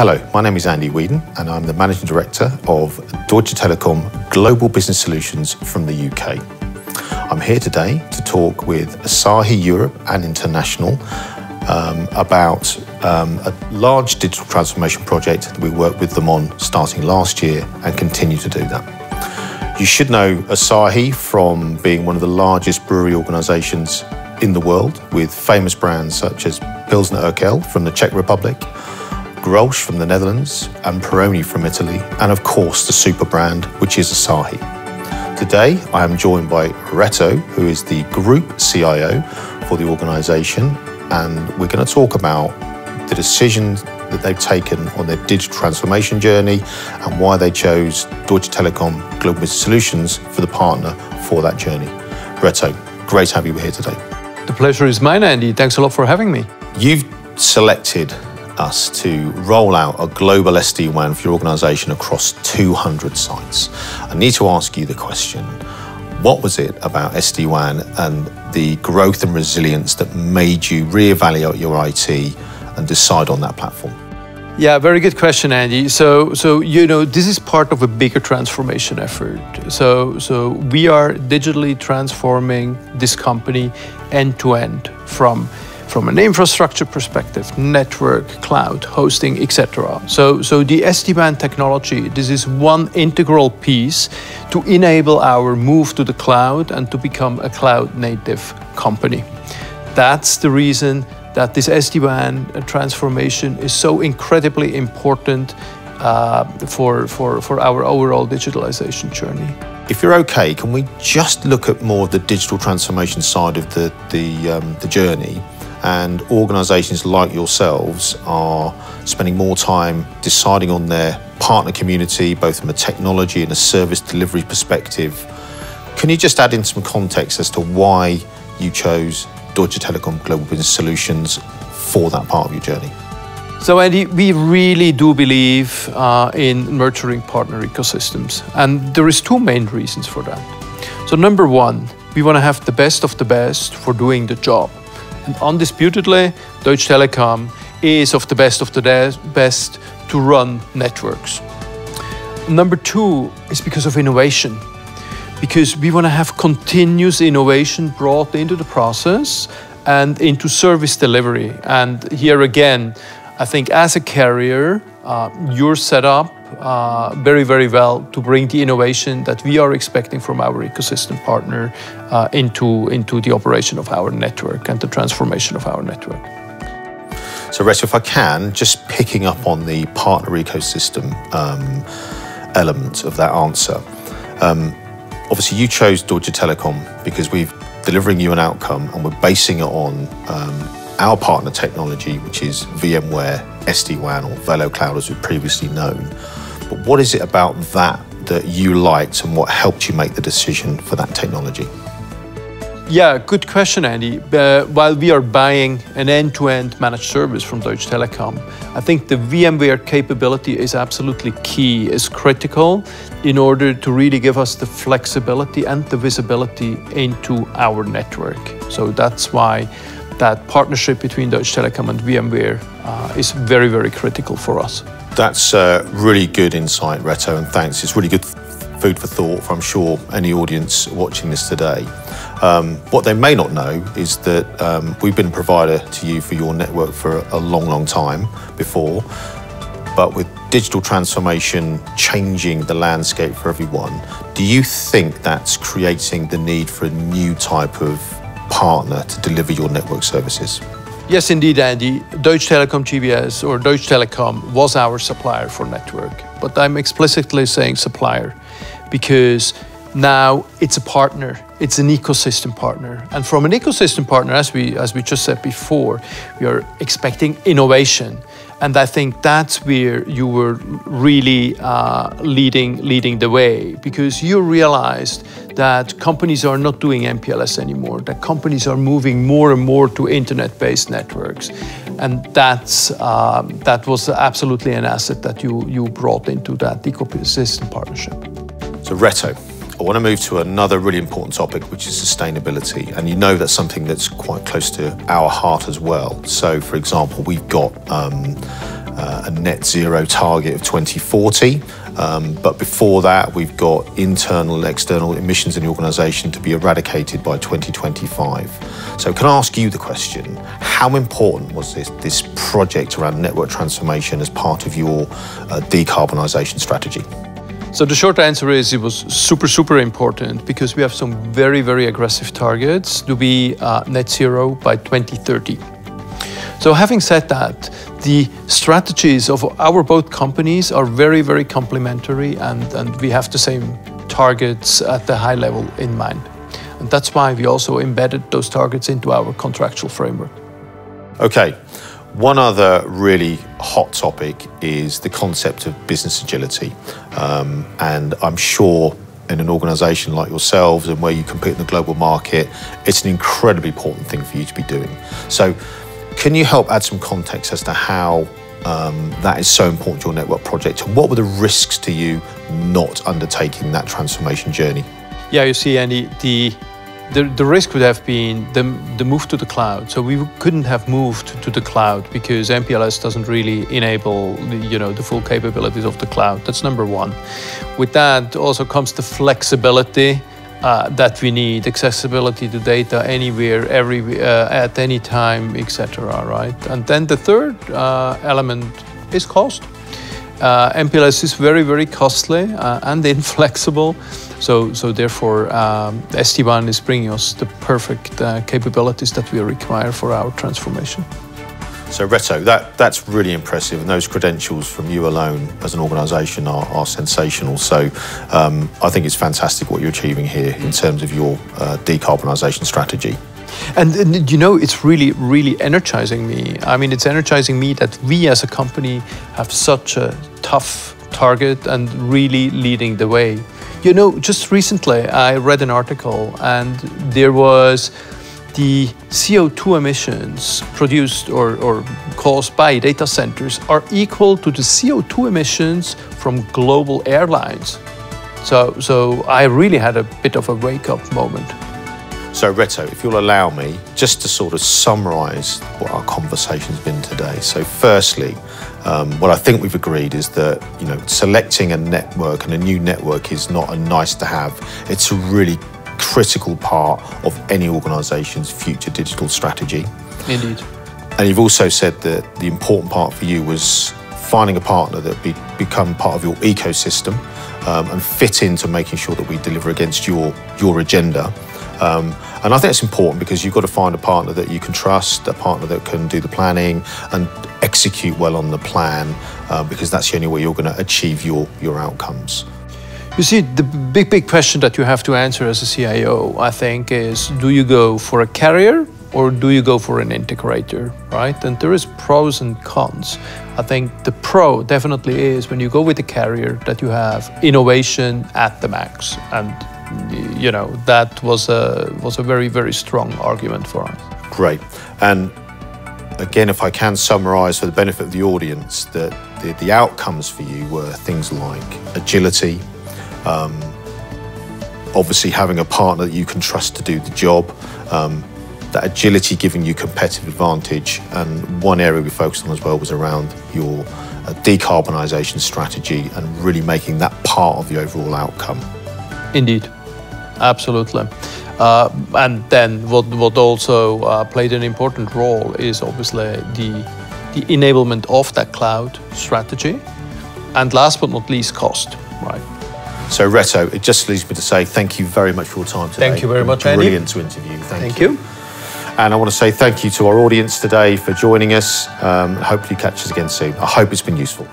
Hello, my name is Andy Weedon, and I'm the Managing Director of Deutsche Telekom Global Business Solutions from the UK. I'm here today to talk with Asahi Europe and International um, about um, a large digital transformation project that we worked with them on starting last year and continue to do that. You should know Asahi from being one of the largest brewery organisations in the world with famous brands such as Pilsner Urquell from the Czech Republic, Grolsch from the Netherlands, and Peroni from Italy, and of course the super brand, which is Asahi. Today, I am joined by Reto, who is the Group CIO for the organisation, and we're going to talk about the decisions that they've taken on their digital transformation journey and why they chose Deutsche Telekom Global Business Solutions for the partner for that journey. Reto, great to have you here today. The pleasure is mine, Andy. Thanks a lot for having me. You've selected us to roll out a global SD-WAN for your organization across 200 sites. I need to ask you the question, what was it about SD-WAN and the growth and resilience that made you reevaluate your IT and decide on that platform? Yeah, very good question, Andy. So, so you know, this is part of a bigger transformation effort. So, so we are digitally transforming this company end to end from from an infrastructure perspective, network, cloud, hosting, etc. So, so the SD-WAN technology, this is one integral piece to enable our move to the cloud and to become a cloud native company. That's the reason that this SD-WAN transformation is so incredibly important uh, for, for, for our overall digitalization journey. If you're okay, can we just look at more of the digital transformation side of the, the, um, the journey? And organisations like yourselves are spending more time deciding on their partner community, both from a technology and a service delivery perspective. Can you just add in some context as to why you chose Deutsche Telekom Global Business Solutions for that part of your journey? So, Andy, we really do believe uh, in nurturing partner ecosystems, and there is two main reasons for that. So, number one, we want to have the best of the best for doing the job. And undisputedly, Deutsche Telekom is of the best of the best to run networks. Number two is because of innovation. Because we want to have continuous innovation brought into the process and into service delivery. And here again, I think as a carrier, uh, you're set up uh, very, very well to bring the innovation that we are expecting from our ecosystem partner uh, into, into the operation of our network and the transformation of our network. So, Reto, if I can, just picking up on the partner ecosystem um, element of that answer. Um, obviously, you chose Deutsche Telekom because we're delivering you an outcome and we're basing it on um, our partner technology, which is VMware SD-WAN or VeloCloud as we've previously known. But what is it about that that you liked and what helped you make the decision for that technology? Yeah, good question, Andy. Uh, while we are buying an end-to-end managed service from Deutsche Telekom, I think the VMware capability is absolutely key, is critical in order to really give us the flexibility and the visibility into our network. So that's why that partnership between Deutsche Telekom and VMware uh, is very, very critical for us. That's uh, really good insight, Reto, and thanks. It's really good food for thought for, I'm sure, any audience watching this today. Um, what they may not know is that um, we've been a provider to you for your network for a long, long time before. But with digital transformation changing the landscape for everyone, do you think that's creating the need for a new type of partner to deliver your network services? Yes, indeed, Andy. Deutsche Telekom GBS or Deutsche Telekom was our supplier for network. But I'm explicitly saying supplier because now it's a partner it's an ecosystem partner and from an ecosystem partner as we as we just said before we are expecting innovation and I think that's where you were really uh, leading leading the way because you realized that companies are not doing MPLS anymore. That companies are moving more and more to internet-based networks, and that's um, that was absolutely an asset that you you brought into that ecosystem partnership. So Reto, I want to move to another really important topic, which is sustainability. And you know that's something that's quite close to our heart as well. So, for example, we've got um, uh, a net zero target of 2040. Um, but before that, we've got internal and external emissions in the organisation to be eradicated by 2025. So, can I ask you the question: How important was this this project around network transformation as part of your uh, decarbonisation strategy? So the short answer is it was super, super important because we have some very, very aggressive targets to be uh, net zero by 2030. So having said that, the strategies of our both companies are very, very complementary and, and we have the same targets at the high level in mind. And that's why we also embedded those targets into our contractual framework. Okay. One other really hot topic is the concept of business agility. Um, and I'm sure in an organisation like yourselves and where you compete in the global market, it's an incredibly important thing for you to be doing. So can you help add some context as to how um, that is so important to your network project what were the risks to you not undertaking that transformation journey? Yeah, you see, Andy, the the, the risk would have been the, the move to the cloud. So we couldn't have moved to the cloud because MPLS doesn't really enable the, you know the full capabilities of the cloud. That's number one. With that also comes the flexibility uh, that we need, accessibility to data anywhere, every uh, at any time, etc. Right, and then the third uh, element is cost. Uh, MPLS is very very costly uh, and inflexible, so so therefore um, SD-WAN is bringing us the perfect uh, capabilities that we require for our transformation. So Reto, that, that's really impressive, and those credentials from you alone as an organisation are, are, sensational. So um, I think it's fantastic what you're achieving here in terms of your uh, decarbonisation strategy. And, and, you know, it's really, really energizing me. I mean, it's energizing me that we as a company have such a tough target and really leading the way. You know, just recently I read an article and there was the CO2 emissions produced or, or, caused by data centers are equal to the CO2 emissions from global airlines. So, so I really had a bit of a wake-up moment. So Reto, if you'll allow me, just to sort of summarise what our conversation's been today. So firstly, um, what I think we've agreed is that you know selecting a network and a new network is not a nice to have. It's a really critical part of any organisation's future digital strategy. Indeed. And you've also said that the important part for you was finding a partner that be, become part of your ecosystem um, and fit into making sure that we deliver against your your agenda. Um, and I think it's important because you've got to find a partner that you can trust, a partner that can do the planning and execute well on the plan, uh, because that's the only way you're going to achieve your your outcomes. You see, the big, big question that you have to answer as a CIO, I think, is do you go for a carrier or do you go for an integrator, right? And there is pros and cons. I think the pro definitely is when you go with a carrier that you have innovation at the max, and you know that was a was a very very strong argument for us. Great, and again, if I can summarise for the benefit of the audience, that the, the outcomes for you were things like agility, um, obviously, having a partner that you can trust to do the job, um, that agility giving you competitive advantage. And one area we focused on as well was around your uh, decarbonisation strategy and really making that part of the overall outcome. Indeed, absolutely. Uh, and then what, what also uh, played an important role is obviously the, the enablement of that cloud strategy. And last but not least, cost, right? So, Reto, it just leaves me to say thank you very much for your time today. Thank you very much, Brilliant Andy. to interview. Thank, thank you. you. And I want to say thank you to our audience today for joining us. Um, hopefully, catch us again soon. I hope it's been useful.